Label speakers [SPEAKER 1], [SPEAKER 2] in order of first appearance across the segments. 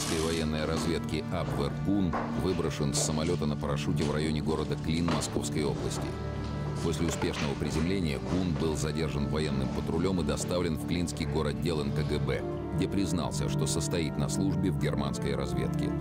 [SPEAKER 1] Германской военной разведки Абвер Кун выброшен с самолета на парашюте в районе города Клин Московской области. После успешного приземления Кун был задержан военным патрулем и доставлен в Клинский городдел НКГБ, где признался, что состоит на службе в германской разведке.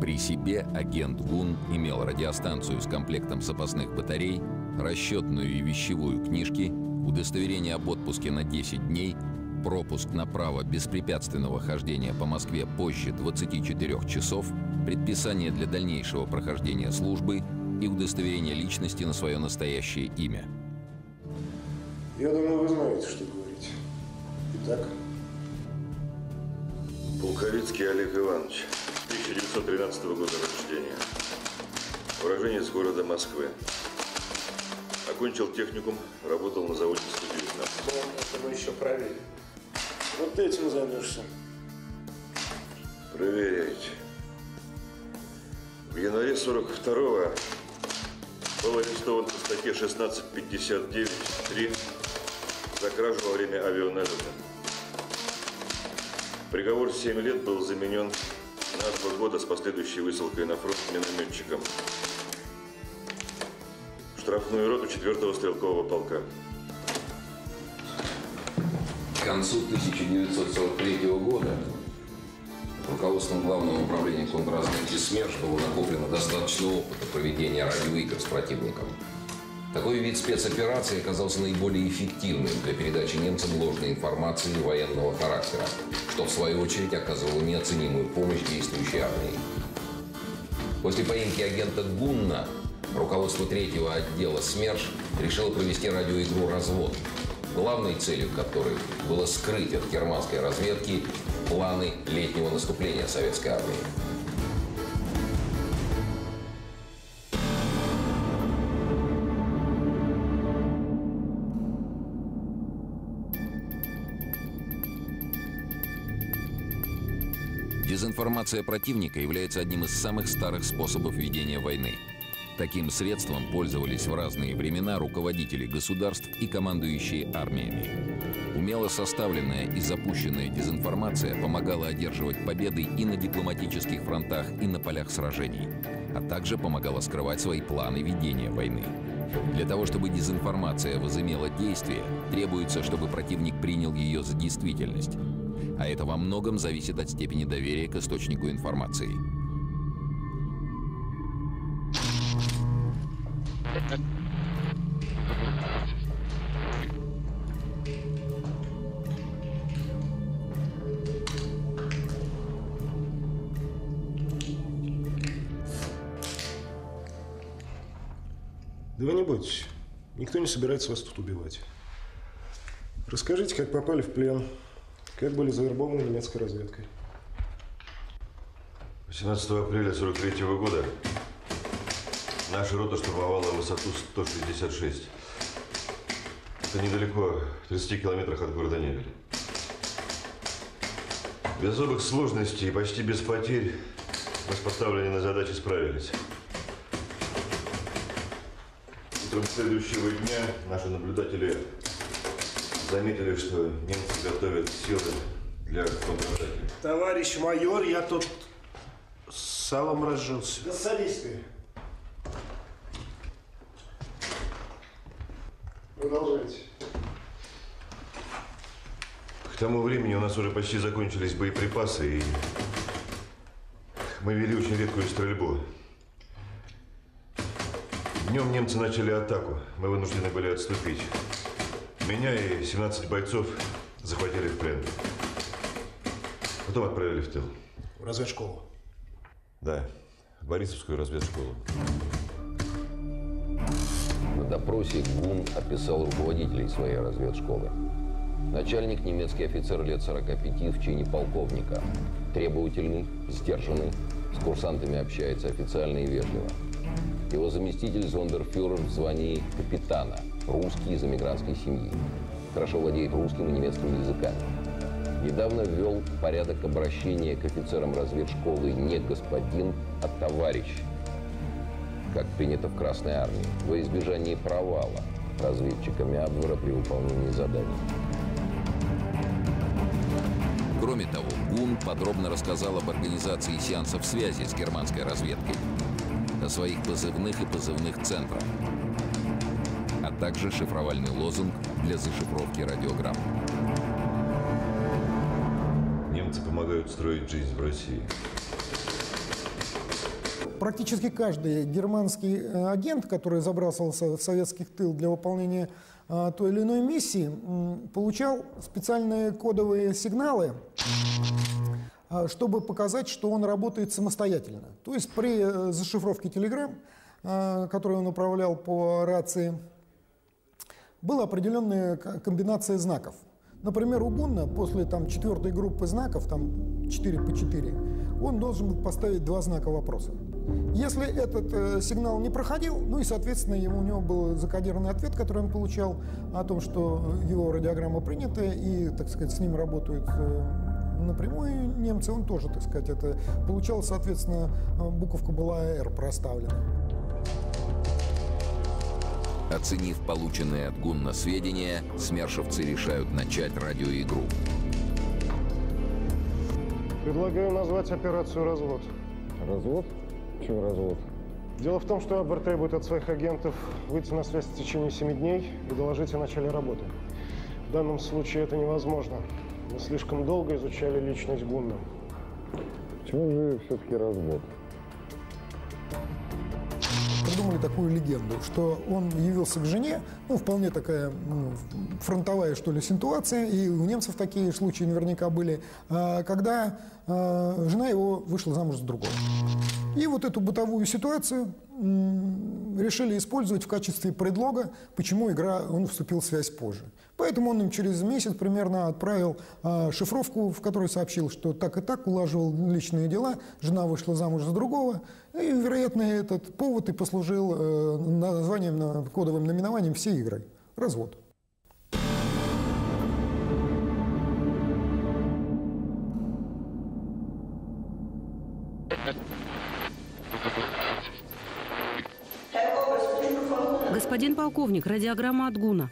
[SPEAKER 1] При себе агент Гун имел радиостанцию с комплектом запасных батарей, расчетную и вещевую книжки, удостоверение об отпуске на 10 дней, пропуск на право беспрепятственного хождения по Москве позже 24 часов, предписание для дальнейшего прохождения службы и удостоверение личности на свое настоящее имя.
[SPEAKER 2] Я думаю, вы знаете, что говорить. Итак,
[SPEAKER 3] Пулковицкий Олег Иванович, 1913 года рождения. Уроженец города Москвы. Окончил техникум, работал на заводе 119.
[SPEAKER 2] ну, это мы еще проверим. Вот этим займешься.
[SPEAKER 3] Проверяйте. В январе 42-го был арестован по статье 1659.3 за кражу во время авианалета. Приговор в 7 лет был заменен на 2 года с последующей высылкой на фронт минометчиком. Штрафную роту 4-го стрелкового полка.
[SPEAKER 1] Концу 1943 года руководством Главного управления контрразведки СМЕРШ было накоплено достаточно опыта проведения радиоигр с противником. Такой вид спецоперации оказался наиболее эффективным для передачи немцам ложной информации военного характера, что в свою очередь оказывало неоценимую помощь действующей армии. После поимки агента Гунна руководство третьего отдела СМЕРШ решило провести радиоигру «Развод», главной целью которой было скрыть от германской разведки планы летнего наступления советской армии. Дезинформация противника является одним из самых старых способов ведения войны. Таким средством пользовались в разные времена руководители государств и командующие армиями. Умело составленная и запущенная дезинформация помогала одерживать победы и на дипломатических фронтах, и на полях сражений, а также помогала скрывать свои планы ведения войны. Для того, чтобы дезинформация возымела действие, требуется, чтобы противник принял ее за действительность. А это во многом зависит от степени доверия к источнику информации.
[SPEAKER 2] Да вы не бойтесь. Никто не собирается вас тут убивать. Расскажите, как попали в плен, как были завербованы немецкой разведкой.
[SPEAKER 3] 18 апреля 43 года наша рота штурмовала высоту 166. Это недалеко, в 30 километрах от города Невель. Без особых сложностей и почти без потерь мы с поставленной задачей справились. Утром следующего дня наши наблюдатели заметили, что немцы готовят силы для контратаки.
[SPEAKER 2] Товарищ майор, я тут с салом разжился.
[SPEAKER 4] Да садись ты.
[SPEAKER 2] Продолжайте.
[SPEAKER 3] К тому времени у нас уже почти закончились боеприпасы, и мы вели очень редкую стрельбу. Днем немцы начали атаку. Мы вынуждены были отступить. Меня и 17 бойцов захватили в плен. Потом отправили в тыл.
[SPEAKER 2] В разведшколу.
[SPEAKER 3] Да, в Борисовскую разведшколу.
[SPEAKER 1] Допросе Гун описал руководителей своей разведшколы. Начальник немецкий офицер лет 45 в чине полковника. Требовательный, сдержанный, с курсантами общается официально и вежливо. Его заместитель зондерфюрер в звании капитана, русский из эмигрантской семьи. Хорошо владеет русским и немецким языками. Недавно ввел порядок обращения к офицерам разведшколы не господин, а товарищ, как принято в Красной Армии, во избежание провала разведчиками Абвера при выполнении заданий. Кроме того, Гун подробно рассказал об организации сеансов связи с германской разведкой, о своих позывных и позывных центрах, а также шифровальный лозунг для зашифровки радиограмм.
[SPEAKER 3] Немцы помогают строить жизнь в России.
[SPEAKER 4] Практически каждый германский э, агент, который забрасывался в советских тыл для выполнения э, той или иной миссии, получал специальные кодовые сигналы, э, чтобы показать, что он работает самостоятельно. То есть при зашифровке телеграмм, которые он управлял по рации, была определенная комбинация знаков. Например, у Гунна после там, четвертой группы знаков, там 4 по 4, он должен был поставить два знака вопроса. Если этот э, сигнал не проходил, ну и, соответственно, ему, у него был закодированный ответ, который он получал о том, что его радиограмма принята, и, так сказать, с ним работают э, напрямую немцы, он тоже, так сказать, это получал, соответственно, э, буковка была «Р» проставлена.
[SPEAKER 1] Оценив полученные от Гунна сведения, смершевцы решают начать радиоигру.
[SPEAKER 2] Предлагаю назвать операцию «Развод».
[SPEAKER 5] Развод? Чего развод?
[SPEAKER 2] Дело в том, что Абвер требует от своих агентов выйти на связь в течение 7 дней и доложить о начале работы. В данном случае это невозможно. Мы слишком долго изучали личность Гунна.
[SPEAKER 5] Почему же все-таки развод?
[SPEAKER 4] Придумали такую легенду, что он явился к жене, ну, вполне такая ну, фронтовая, что ли, ситуация, и у немцев такие случаи наверняка были, а, когда а, жена его вышла замуж за другого. И вот эту бытовую ситуацию решили использовать в качестве предлога, почему игра, он вступил в связь позже. Поэтому он им через месяц примерно отправил а, шифровку, в которой сообщил, что так и так улаживал личные дела, жена вышла замуж за другого, и, вероятно, этот повод и послужил э, названием, на- кодовым наименованием всей игры. Развод.
[SPEAKER 6] Полковник, радиограмма от Гуна.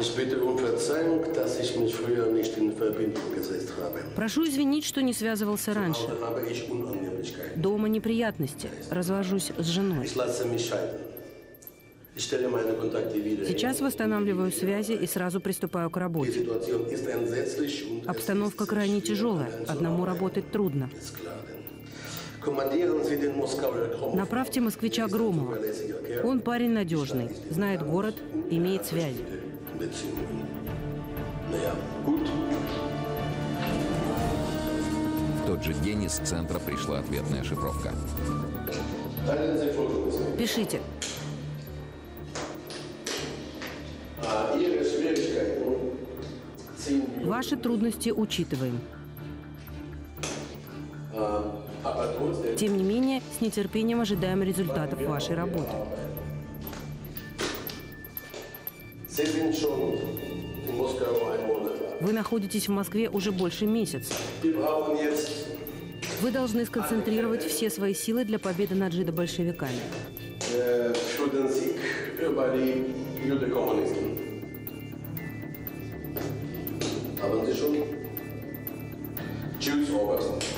[SPEAKER 7] Um.
[SPEAKER 6] Прошу извинить, что не связывался раньше. Дома неприятности. Развожусь с женой. Сейчас восстанавливаю связи и сразу приступаю к работе. Обстановка крайне тяжелая. Одному работать трудно. Направьте москвича Громова. Он парень надежный, знает город, имеет связи.
[SPEAKER 1] В тот же день из центра пришла ответная шифровка.
[SPEAKER 6] Пишите. Ваши трудности учитываем. Тем не менее, с нетерпением ожидаем результатов вашей работы. Вы находитесь в Москве уже больше месяца. Вы должны сконцентрировать все свои силы для победы над жидобольшевиками.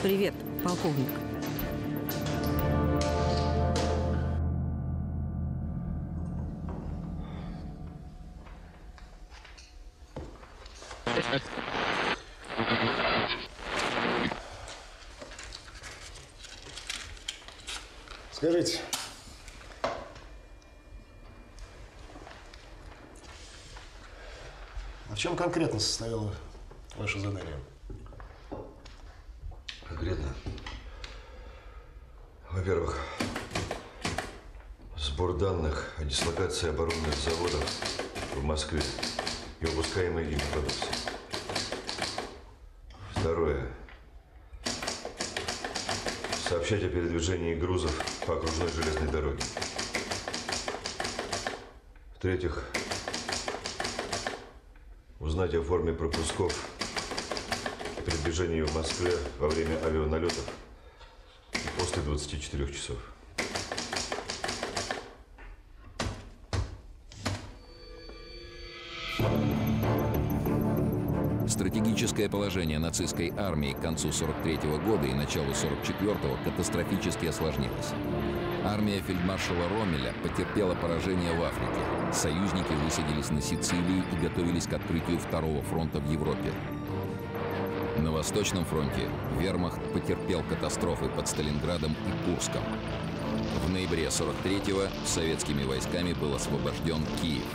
[SPEAKER 6] Привет, полковник.
[SPEAKER 2] Скажите, а в чем конкретно состояло ваше задание?
[SPEAKER 3] Конкретно. Во-первых, сбор данных о дислокации оборонных заводов в Москве и выпускаемой ими продукции. Второе. Сообщать о передвижении грузов по окружной железной дороге. В-третьих, узнать о форме пропусков движении в Москве во время авианалетов и после 24 часов.
[SPEAKER 1] Стратегическое положение нацистской армии к концу 43 -го года и началу 44 катастрофически осложнилось. Армия фельдмаршала Ромеля потерпела поражение в Африке. Союзники высадились на Сицилии и готовились к открытию второго фронта в Европе. Восточном фронте вермахт потерпел катастрофы под Сталинградом и Курском. В ноябре 43-го советскими войсками был освобожден Киев.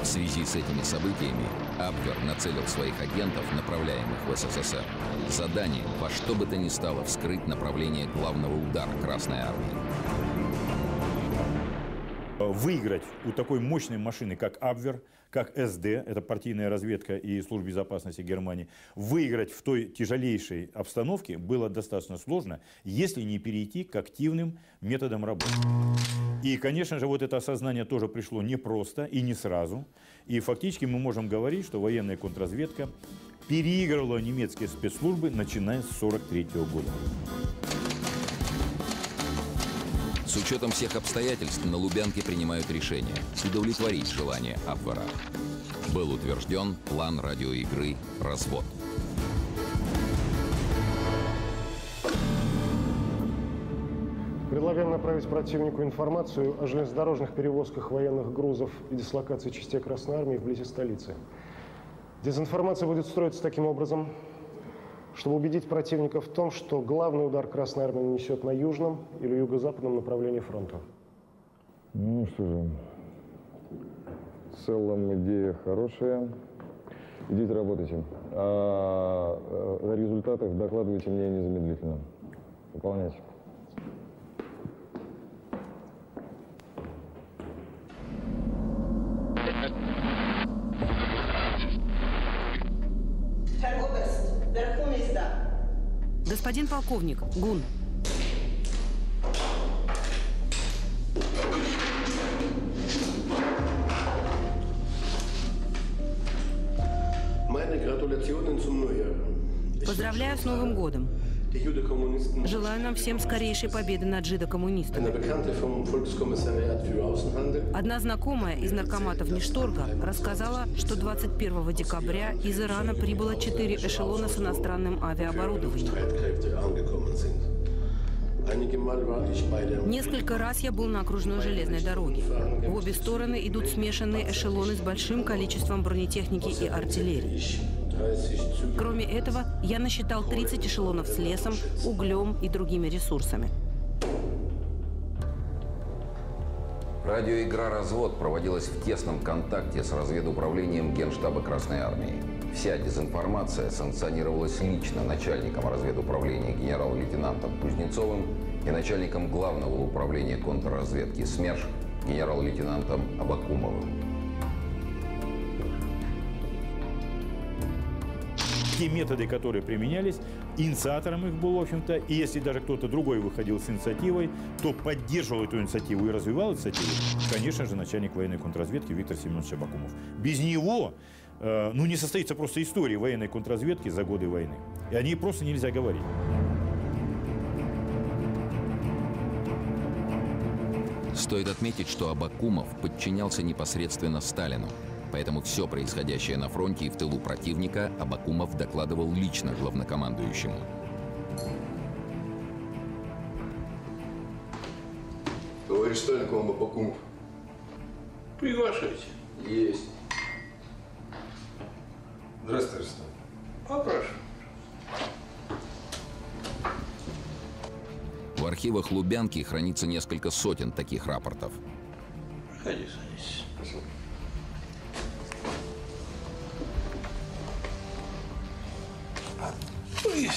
[SPEAKER 1] В связи с этими событиями Абвер нацелил своих агентов, направляемых в СССР, задание во что бы то ни стало вскрыть направление главного удара Красной Армии.
[SPEAKER 8] Выиграть у такой мощной машины, как Абвер, как СД, это партийная разведка и служба безопасности Германии, выиграть в той тяжелейшей обстановке было достаточно сложно, если не перейти к активным методам работы. И, конечно же, вот это осознание тоже пришло непросто и не сразу. И фактически мы можем говорить, что военная контрразведка переигрывала немецкие спецслужбы, начиная с 1943 года.
[SPEAKER 1] С учетом всех обстоятельств на Лубянке принимают решение удовлетворить желание Абвера. Был утвержден план радиоигры «Развод».
[SPEAKER 2] Предлагаем направить противнику информацию о железнодорожных перевозках военных грузов и дислокации частей Красной Армии вблизи столицы. Дезинформация будет строиться таким образом, чтобы убедить противника в том, что главный удар Красной Армии нанесет на южном или юго-западном направлении фронта.
[SPEAKER 5] Ну что же, в целом идея хорошая. Идите работайте. А о результатах докладывайте мне незамедлительно. Выполняйте.
[SPEAKER 6] Господин полковник, ГУН. Поздравляю с Новым годом. Желаю нам всем скорейшей победы над жидокоммунистами. Одна знакомая из наркоматов Ништорга рассказала, что 21 декабря из Ирана прибыло четыре эшелона с иностранным авиаоборудованием. Несколько раз я был на окружной железной дороге. В обе стороны идут смешанные эшелоны с большим количеством бронетехники и артиллерии.
[SPEAKER 7] Ich 30 Züge
[SPEAKER 6] Кроме этого, я насчитал 30 эшелонов с лесом, углем и другими ресурсами.
[SPEAKER 1] Радиоигра «Развод» проводилась в тесном контакте с разведуправлением Генштаба Красной Армии. Вся дезинформация санкционировалась лично начальником разведуправления генерал-лейтенантом Кузнецовым и начальником главного управления контрразведки СМЕРШ генерал-лейтенантом Абакумовым.
[SPEAKER 8] Те методы, которые применялись, инициатором их был, в общем-то, и если даже кто-то другой выходил с инициативой, то поддерживал эту инициативу и развивал инициативу, конечно же, начальник военной контрразведки Виктор Семенович Абакумов. Без него э, ну, не состоится просто история военной контрразведки за годы войны. И о ней просто нельзя говорить.
[SPEAKER 1] Стоит отметить, что Абакумов подчинялся непосредственно Сталину. Поэтому все происходящее на фронте и в тылу противника Абакумов докладывал лично главнокомандующему.
[SPEAKER 7] Товарищ Сталин, к вам Абакумов.
[SPEAKER 9] Приглашайте.
[SPEAKER 7] Есть.
[SPEAKER 9] Здравствуйте, Сталин. Попрошу.
[SPEAKER 1] В архивах Лубянки хранится несколько сотен таких рапортов.
[SPEAKER 9] Проходи, садись.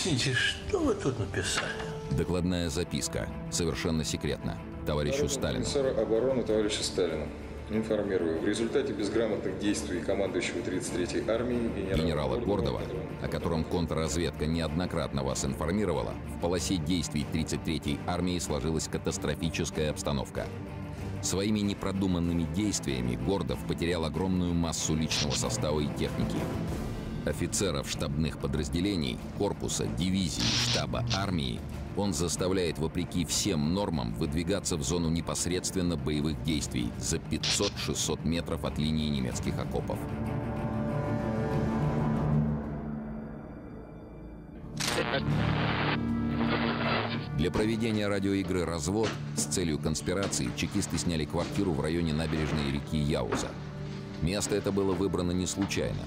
[SPEAKER 9] Поясните, что вы тут написали?
[SPEAKER 1] Докладная записка. Совершенно секретно. Товарищу Сталину.
[SPEAKER 5] Комиссара обороны товарища Сталина. Информирую. В результате безграмотных действий командующего 33-й армией генерала,
[SPEAKER 1] Генерала Гордова, о котором контрразведка неоднократно вас информировала, в полосе действий 33-й армии сложилась катастрофическая обстановка. Своими непродуманными действиями Гордов потерял огромную массу личного состава и техники. Офицеров штабных подразделений, корпуса, дивизии, штаба армии он заставляет, вопреки всем нормам, выдвигаться в зону непосредственно боевых действий за 500-600 метров от линии немецких окопов. Для проведения радиоигры «Развод» с целью конспирации чекисты сняли квартиру в районе набережной реки Яуза. Место это было выбрано не случайно.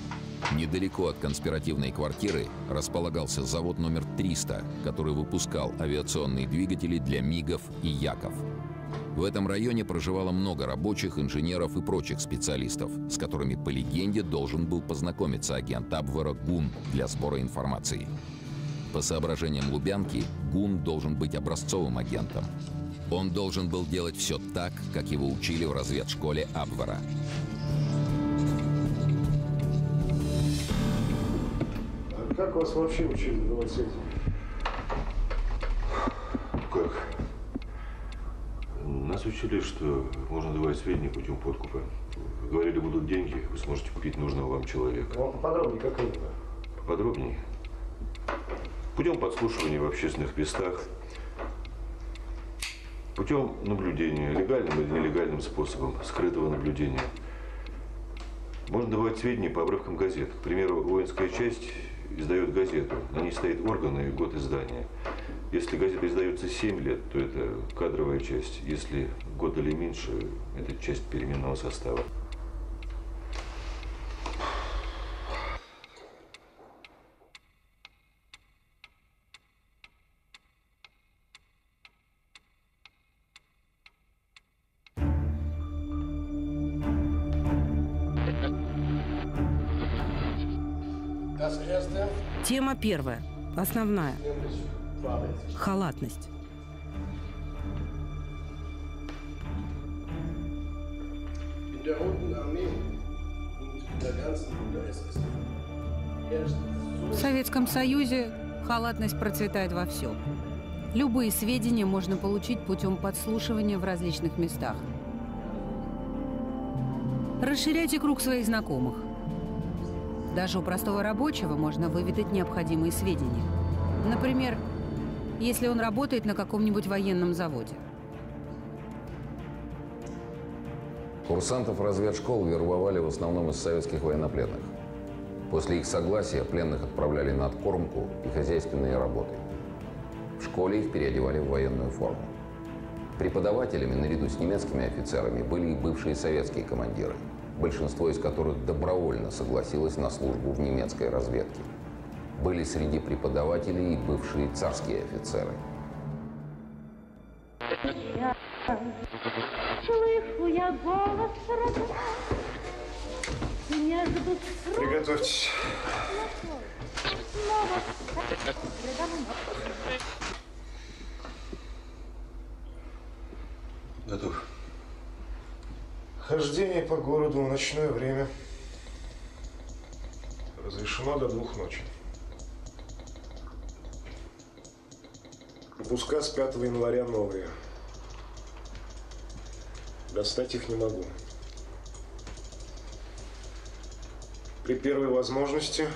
[SPEAKER 1] Недалеко от конспиративной квартиры располагался завод номер 300, который выпускал авиационные двигатели для МИГов и Яков. В этом районе проживало много рабочих, инженеров и прочих специалистов, с которыми, по легенде, должен был познакомиться агент Абвера Гун для сбора информации. По соображениям Лубянки, Гун должен быть образцовым агентом. Он должен был делать все так, как его учили в разведшколе Абвера.
[SPEAKER 2] Как вас вообще учили давать сведения?
[SPEAKER 3] Как? Нас учили, что можно давать сведения путем подкупа. Говорили, будут деньги, вы сможете купить нужного вам человека.
[SPEAKER 2] А поподробнее, как именно?
[SPEAKER 3] Подробнее. Путем подслушивания в общественных местах, путем наблюдения, легальным или нелегальным способом, скрытого наблюдения. Можно давать сведения по обрывкам газет. К примеру, воинская часть издает газету. На ней стоит органы и год издания. Если газета издается 7 лет, то это кадровая часть. Если год или меньше, это часть переменного состава.
[SPEAKER 6] Первая, основная – халатность.
[SPEAKER 10] В Советском Союзе халатность процветает во всем. Любые сведения можно получить путем подслушивания в различных местах. Расширяйте круг своих знакомых. Даже у простого рабочего можно выведать необходимые сведения. Например, если он работает на каком-нибудь военном заводе.
[SPEAKER 1] Курсантов разведшкол вербовали в основном из советских военнопленных. После их согласия пленных отправляли на откормку и хозяйственные работы. В школе их переодевали в военную форму. Преподавателями наряду с немецкими офицерами были и бывшие советские командиры, большинство из которых добровольно согласилось на службу в немецкой разведке. Были среди преподавателей и бывшие царские офицеры.
[SPEAKER 11] Слышу я голос между
[SPEAKER 2] Приготовьтесь.
[SPEAKER 3] Готов.
[SPEAKER 2] Хождение по городу в ночное время разрешено до двух ночи. Выпуска с 5 января новые. Достать их не могу. При первой возможности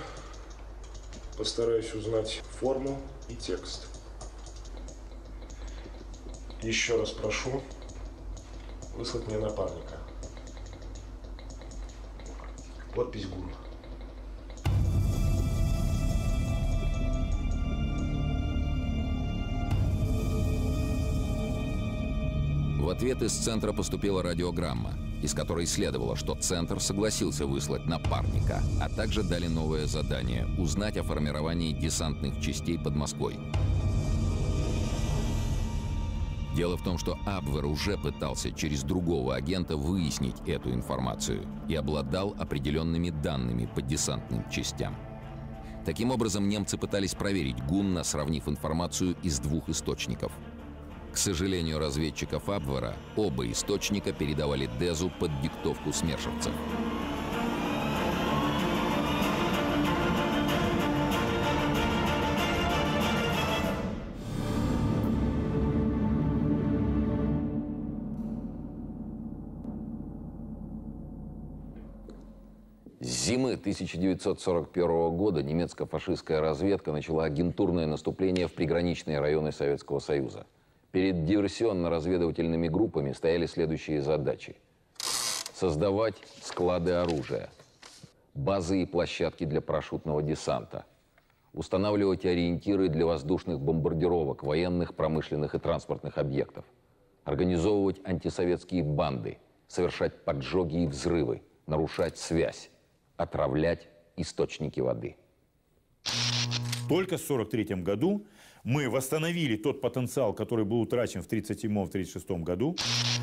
[SPEAKER 2] постараюсь узнать форму и текст. Еще раз прошу выслать мне напарника. Подпись ГУР.
[SPEAKER 1] В ответ из центра поступила радиограмма, из которой следовало, что центр согласился выслать напарника, а также дали новое задание – узнать о формировании десантных частей под Москвой. Дело в том, что Абвер уже пытался через другого агента выяснить эту информацию и обладал определенными данными по десантным частям. Таким образом, немцы пытались проверить Гунна, сравнив информацию из двух источников. К сожалению разведчиков Абвера, оба источника передавали Дезу под диктовку смершевцев. 1941 года немецко-фашистская разведка начала агентурное наступление в приграничные районы Советского Союза. Перед диверсионно-разведывательными группами стояли следующие задачи. Создавать склады оружия, базы и площадки для парашютного десанта, устанавливать ориентиры для воздушных бомбардировок военных, промышленных и транспортных объектов, организовывать антисоветские банды, совершать поджоги и взрывы, нарушать связь, отравлять источники воды.
[SPEAKER 8] Только в 1943 году мы восстановили тот потенциал, который был утрачен в 1937-1936 году.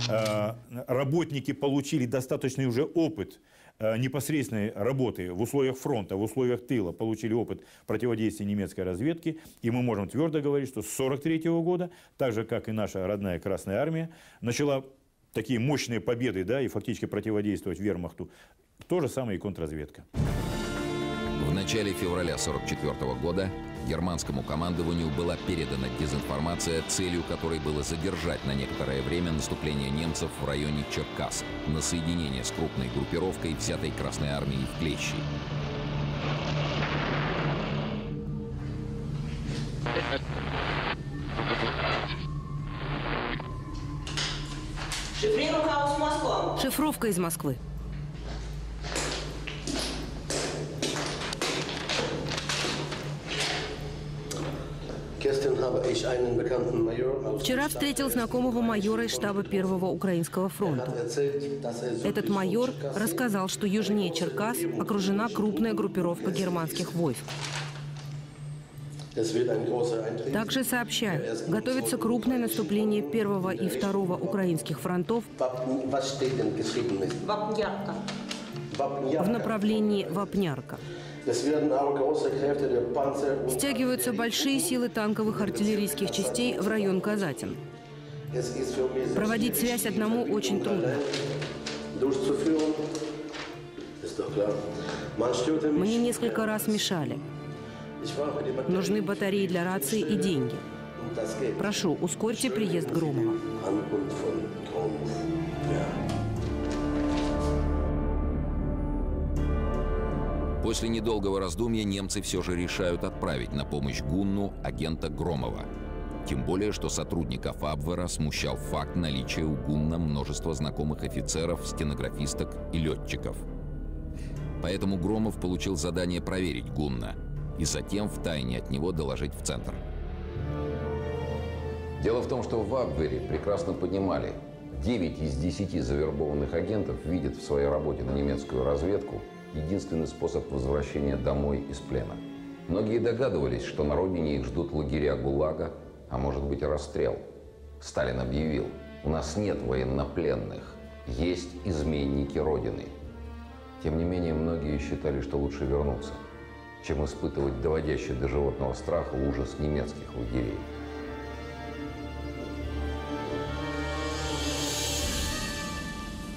[SPEAKER 8] Э, работники получили достаточный уже опыт э, непосредственной работы в условиях фронта, в условиях тыла, получили опыт противодействия немецкой разведки. И мы можем твердо говорить, что с 1943 года, так же, как и наша родная Красная Армия, начала такие мощные победы да, и фактически противодействовать вермахту. То же самое и контрразведка.
[SPEAKER 1] В начале февраля 1944 года германскому командованию была передана дезинформация, целью которой было задержать на некоторое время наступление немцев в районе Черкас на соединение с крупной группировкой, взятой Красной Армией в клещи.
[SPEAKER 6] Шифровка из Москвы. Вчера встретил знакомого майора из штаба Первого Украинского фронта. Этот майор рассказал, что южнее Черкас окружена крупная группировка германских войск. Также сообщаю, готовится крупное наступление первого и второго украинских фронтов в направлении Вапнярка. Стягиваются большие силы танковых артиллерийских частей в район Казатин. Проводить связь одному очень трудно. Мне несколько раз мешали. Нужны батареи для рации и деньги. Прошу, ускорьте приезд Громова.
[SPEAKER 1] После недолгого раздумья немцы все же решают отправить на помощь Гунну агента Громова. Тем более, что сотрудников Абвера смущал факт наличия у Гунна множества знакомых офицеров, стенографисток и летчиков. Поэтому Громов получил задание проверить Гунна и затем втайне от него доложить в центр. Дело в том, что в Абвере прекрасно понимали, 9 из 10 завербованных агентов видят в своей работе на немецкую разведку – единственный способ возвращения домой из плена. Многие догадывались, что на родине их ждут лагеря ГУЛАГа, а может быть расстрел. Сталин объявил, у нас нет военнопленных, есть изменники Родины. Тем не менее, многие считали, что лучше вернуться, чем испытывать доводящий до животного страха ужас немецких лагерей.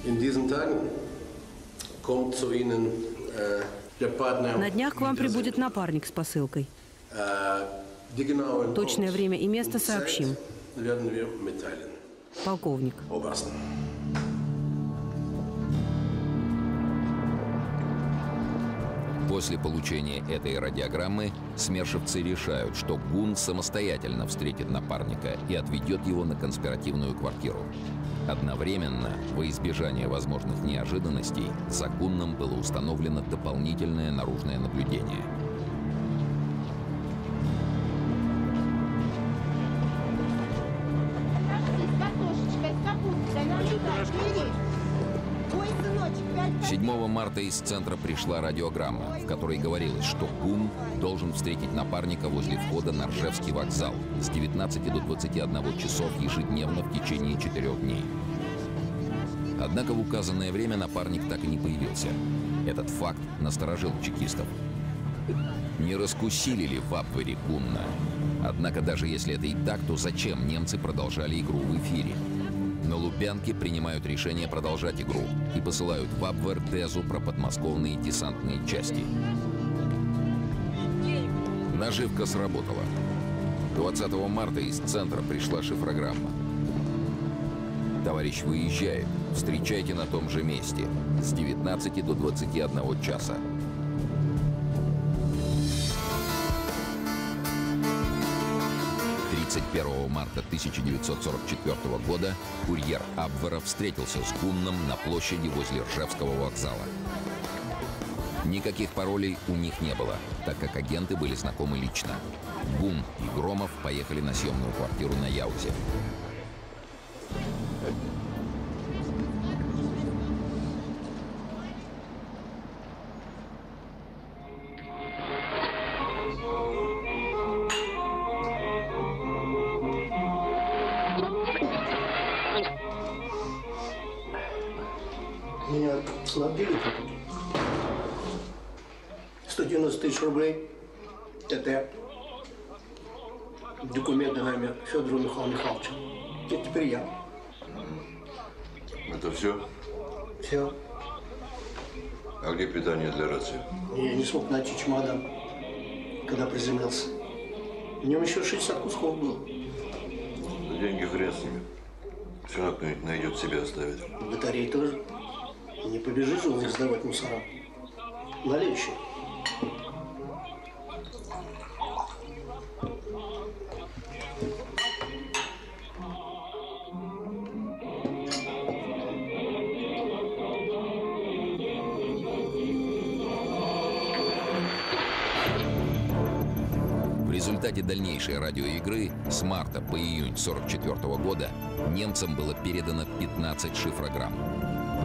[SPEAKER 7] In diesen Tagen
[SPEAKER 6] На днях к вам прибудет напарник с посылкой. Точное время и место сообщим. Полковник.
[SPEAKER 1] После получения этой радиограммы смершевцы решают, что Гун самостоятельно встретит напарника и отведет его на конспиративную квартиру. Одновременно, во избежание возможных неожиданностей, за Гунном было установлено дополнительное наружное наблюдение. Седьмого марта из центра пришла радиограмма, в которой говорилось, что Гун должен встретить напарника возле входа на Ржевский вокзал с 19 до 21 часов ежедневно в течение четырех дней. Однако в указанное время напарник так и не появился. Этот факт насторожил чекистов. Не раскусили ли в Абвере Гунна? Однако даже если это и так, то зачем немцы продолжали игру в эфире? На Лубянке принимают решение продолжать игру и посылают в Абвер тезу про подмосковные десантные части. Наживка сработала. 20 марта из центра пришла шифрограмма. Товарищ выезжает. Встречайте на том же месте. С 19 до 21 часа. 1944 года курьер Абвера встретился с Гунном на площади возле Ржевского вокзала. Никаких паролей у них не было, так как агенты были знакомы лично. Гун и Громов поехали на съемную квартиру на Яузе.
[SPEAKER 3] Питание для рации?
[SPEAKER 7] Я не смог найти чемодан, когда приземлился. В нем еще 60 кусков было.
[SPEAKER 3] Да деньги хрен с ними. Все равно кто-нибудь найдет себе оставить.
[SPEAKER 7] Батареи тоже. Не побежишь же их сдавать мусора. Налей еще.
[SPEAKER 1] Результате дальнейшей радиоигры с марта по июнь 1944 года немцам было передано 15 шифрограмм.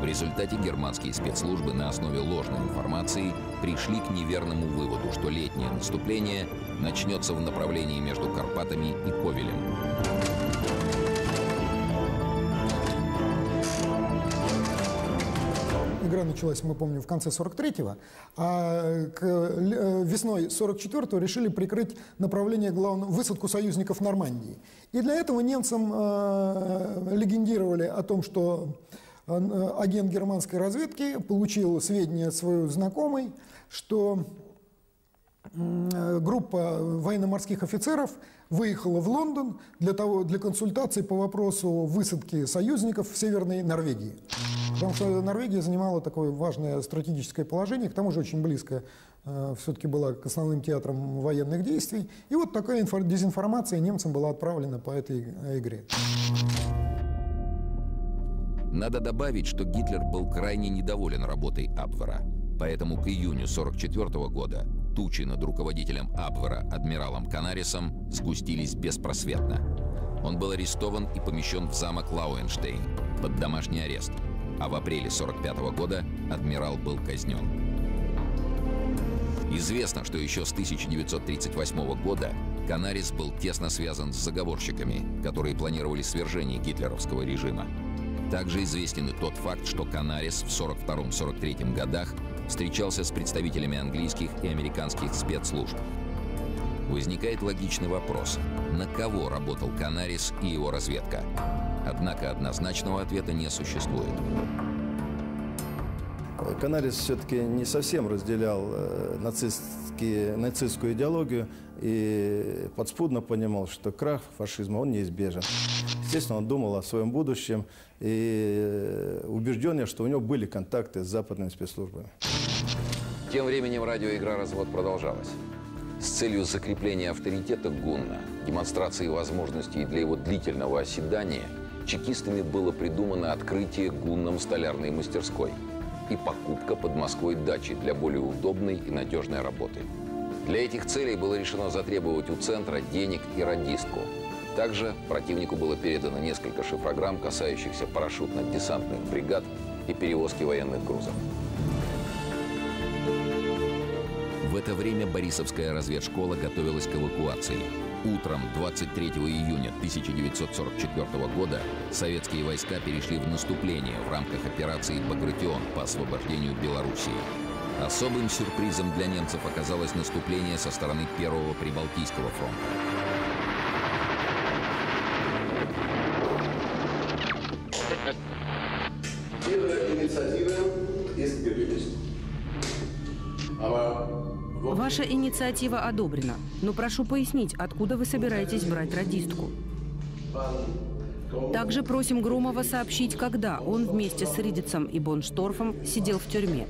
[SPEAKER 1] В результате германские спецслужбы на основе ложной информации пришли к неверному выводу, что летнее наступление начнется в направлении между Карпатами и Ковелем.
[SPEAKER 4] Началась, мы помним, в конце 43-го, а к, э, весной 44-го решили прикрыть направление главного, высадку союзников Нормандии. И для этого немцам э, легендировали о том, что э, агент германской разведки получил сведения от своего знакомой, что группа военно-морских офицеров выехала в Лондон для, того, для консультаций по вопросу высадки союзников в Северной Норвегии. Потому что Норвегия занимала такое важное стратегическое положение, к тому же очень близко э, все-таки была к основным театрам военных действий. И вот такая инфор- дезинформация немцам была отправлена по этой э, игре.
[SPEAKER 1] Надо добавить, что Гитлер был крайне недоволен работой Абвера. Поэтому к июню 1944 года тучи над руководителем Абвера, адмиралом Канарисом, сгустились беспросветно. Он был арестован и помещен в замок Лауэнштейн под домашний арест, а в апреле 1945 года адмирал был казнен. Известно, что еще с 1938 года Канарис был тесно связан с заговорщиками, которые планировали свержение гитлеровского режима. Также известен и тот факт, что Канарис в 1942-1943 годах встречался с представителями английских и американских спецслужб. Возникает логичный вопрос, на кого работал Канарис и его разведка? Однако однозначного ответа не существует.
[SPEAKER 12] Канарис все-таки не совсем разделял э, нацистские, нацистскую идеологию и подспудно понимал, что крах фашизма, он неизбежен. Естественно, он думал о своем будущем и э, убежден, что у него были контакты с западными спецслужбами.
[SPEAKER 1] Тем временем радиоигра «Развод» продолжалась. С целью закрепления авторитета Гунна, демонстрации возможностей для его длительного оседания, чекистами было придумано открытие Гунном столярной мастерской и покупка под Москвой дачи для более удобной и надежной работы. Для этих целей было решено затребовать у центра денег и радистку. Также противнику было передано несколько шифрограмм, касающихся парашютно-десантных бригад и перевозки военных грузов. В это время Борисовская разведшкола готовилась к эвакуации. Утром 23 июня 1944 года советские войска перешли в наступление в рамках операции «Багратион» по освобождению Белоруссии. Особым сюрпризом для немцев оказалось наступление со стороны Первого Прибалтийского фронта.
[SPEAKER 6] Инициатива одобрена, но прошу пояснить, откуда вы собираетесь брать радистку. Также просим Громова сообщить, когда он вместе с Ридицем и Боншторфом сидел в тюрьме.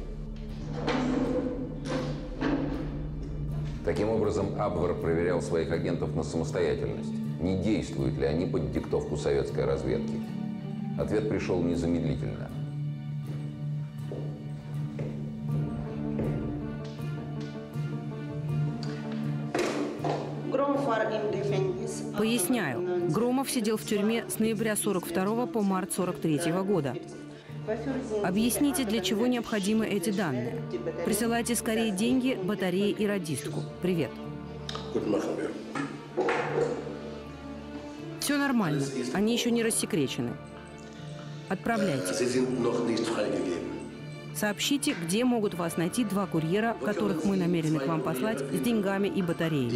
[SPEAKER 1] Таким образом, Абвер проверял своих агентов на самостоятельность. Не действуют ли они под диктовку советской разведки? Ответ пришел незамедлительно.
[SPEAKER 6] Поясняю, Громов сидел в тюрьме с ноября 42 по март 43 года. Объясните, для чего необходимы эти данные. Присылайте скорее деньги, батареи и радистку. Привет. Все нормально. Они еще не рассекречены. Отправляйте. Сообщите, где могут вас найти два курьера, которых мы намерены к вам послать с деньгами и батареями.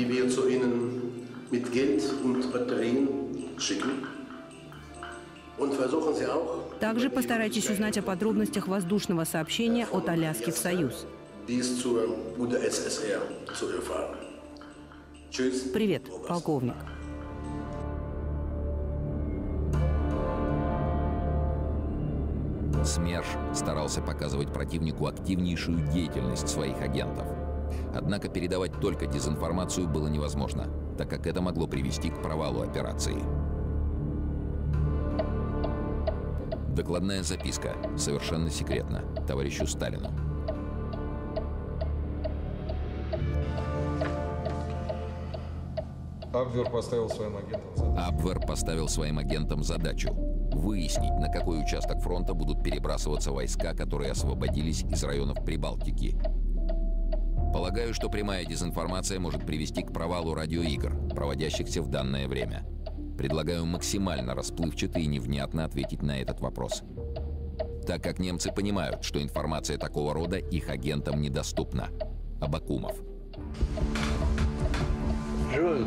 [SPEAKER 6] Также постарайтесь узнать о подробностях воздушного сообщения от Аляски в Союз. Привет, полковник.
[SPEAKER 1] СМЕРШ старался показывать противнику активнейшую деятельность своих агентов. Однако передавать только дезинформацию было невозможно, так как это могло привести к провалу операции. Докладная записка, совершенно секретно, товарищу Сталину.
[SPEAKER 5] Абвер поставил своим агентам задачу.
[SPEAKER 1] Абвер поставил своим агентам задачу выяснить, на какой участок фронта будут перебрасываться войска, которые освободились из районов Прибалтики. Полагаю, что прямая дезинформация может привести к провалу радиоигр, проводящихся в данное время. Предлагаю максимально расплывчато и невнятно ответить на этот вопрос. Так как немцы понимают, что информация такого рода их агентам недоступна. Абакумов.
[SPEAKER 9] Желаю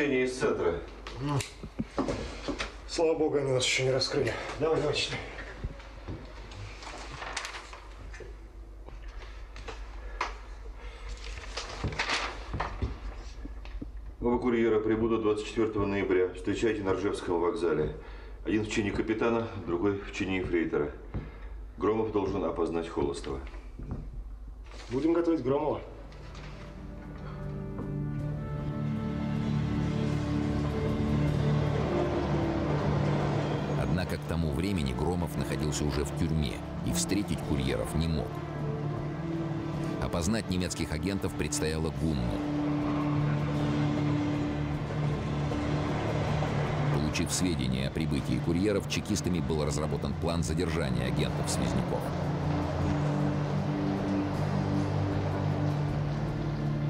[SPEAKER 3] Сообщение из центра.
[SPEAKER 2] Ну, слава богу, они нас еще не раскрыли. Давай, давай, читай.
[SPEAKER 3] Оба курьера прибудут 24 ноября. Встречайте на Ржевском вокзале. Один в чине капитана, другой в чине ефрейтора. Громов должен опознать Холостова.
[SPEAKER 2] Будем готовить Громова.
[SPEAKER 1] Громов находился уже в тюрьме и встретить курьеров не мог. Опознать немецких агентов предстояло Гунну. Получив сведения о прибытии курьеров, чекистами был разработан план задержания агентов-связняков.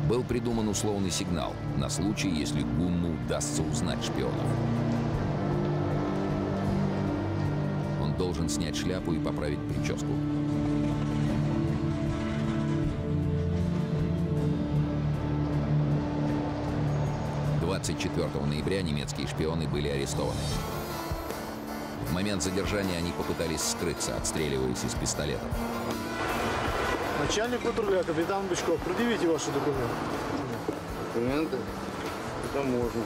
[SPEAKER 1] Был придуман условный сигнал на случай, если Гунну удастся узнать шпионов. Должен снять шляпу и поправить прическу. Двадцать четвертого ноября немецкие шпионы были арестованы. В момент задержания они попытались скрыться, отстреливаясь из пистолетов.
[SPEAKER 13] Начальник патруля, капитан Бычков, предъявите ваши документы.
[SPEAKER 14] Документы? Это можно.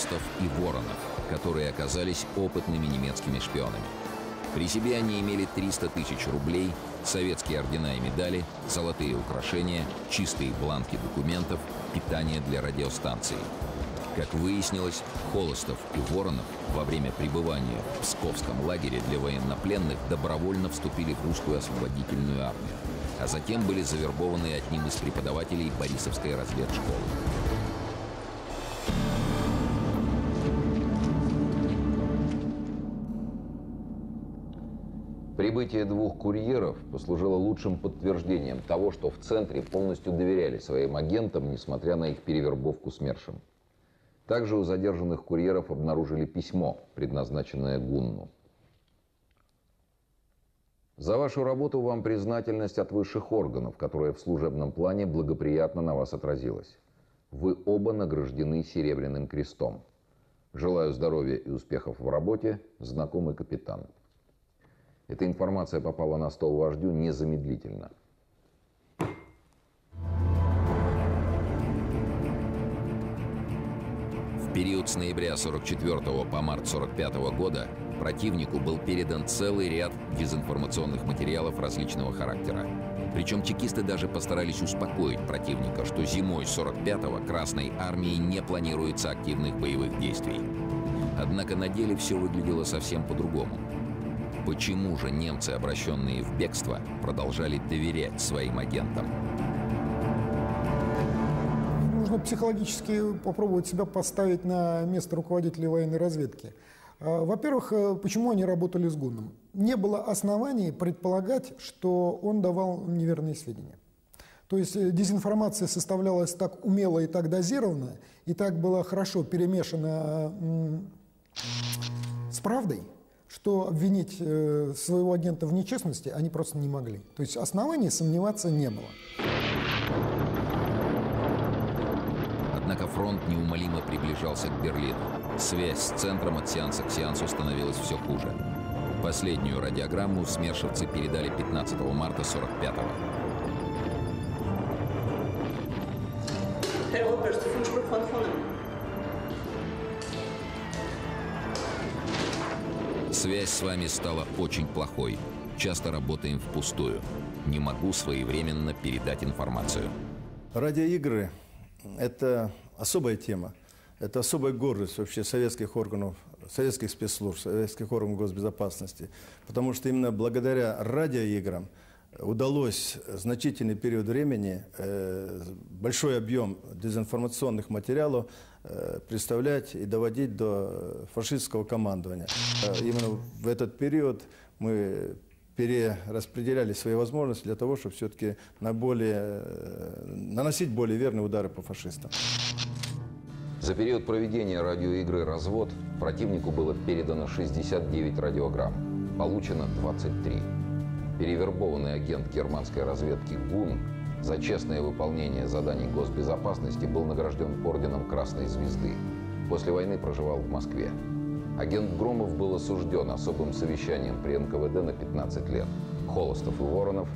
[SPEAKER 1] Холостов и Воронов, которые оказались опытными немецкими шпионами. При себе они имели 300 тысяч рублей, советские ордена и медали, золотые украшения, чистые бланки документов, питание для радиостанции. Как выяснилось, Холостов и Воронов во время пребывания в Псковском лагере для военнопленных добровольно вступили в русскую освободительную армию, а затем были завербованы одним из преподавателей Борисовской разведшколы.
[SPEAKER 15] Прибытие двух курьеров послужило лучшим подтверждением того, что в центре полностью доверяли своим агентам, несмотря на их перевербовку СМЕРШем. Также у задержанных курьеров обнаружили письмо, предназначенное Гунну.
[SPEAKER 1] За вашу работу вам признательность от высших органов, которая в служебном плане благоприятно на вас отразилась. Вы оба награждены Серебряным крестом. Желаю здоровья и успехов в работе, знакомый капитан. Эта информация попала на стол вождю незамедлительно. В период с ноября 44 по март 45 года противнику был передан целый ряд дезинформационных материалов различного характера. Причем чекисты даже постарались успокоить противника, что зимой 45-го Красной Армии не планируется активных боевых действий. Однако на деле все выглядело совсем по-другому. Почему же немцы, обращенные в бегство, продолжали доверять своим агентам?
[SPEAKER 4] Нужно психологически попробовать себя поставить на место руководителя военной разведки. А, во-первых, э, почему они работали с Гунном? Не было оснований предполагать, что он давал неверные сведения. То есть э, дезинформация составлялась так умело и так дозированно, и так была хорошо перемешана с правдой, что обвинить э, своего агента в нечестности они просто не могли. То есть оснований сомневаться не было.
[SPEAKER 16] Однако фронт неумолимо приближался к Берлину. Связь с центром от сеанса к сеансу становилась все хуже. Последнюю радиограмму смершевцы передали 15 марта 45-го.
[SPEAKER 17] Herr
[SPEAKER 16] Связь с вами стала очень плохой. Часто работаем впустую. Не могу своевременно передать информацию.
[SPEAKER 12] Радиоигры – это особая тема. Это особая гордость вообще советских органов, советских спецслужб, советских органов госбезопасности. Потому что именно благодаря радиоиграм удалось значительный период времени э, большой объем дезинформационных материалов представлять и доводить до фашистского командования. Э, именно в этот период мы перераспределяли свои возможности для того, чтобы все-таки на более, наносить более верные удары по фашистам.
[SPEAKER 1] За период проведения радиоигры «Развод» противнику было передано 69 радиограмм, получено 23. Перевербованный агент германской разведки ГУН за честное выполнение заданий госбезопасности был награжден орденом Красной Звезды. После войны проживал в Москве. Агент Громов был осужден особым совещанием при НКВД на 15 лет. Холостов и Воронов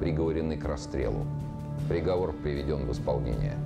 [SPEAKER 1] приговорены к расстрелу. Приговор приведен в исполнение.